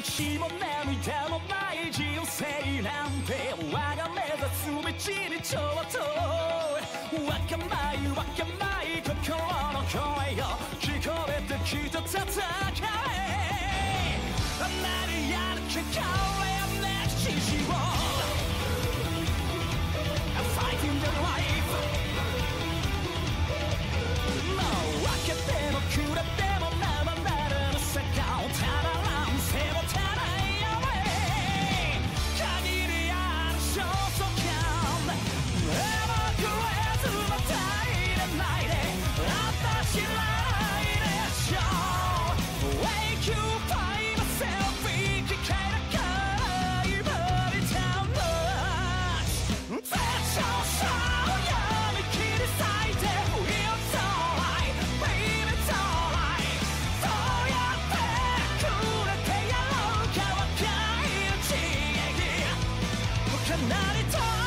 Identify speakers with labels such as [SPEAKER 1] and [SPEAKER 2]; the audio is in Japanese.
[SPEAKER 1] 星も涙もない人生なんて我が目指す道にちょっとわかまいわかまい心の声よ聞こえてきた戦い離れた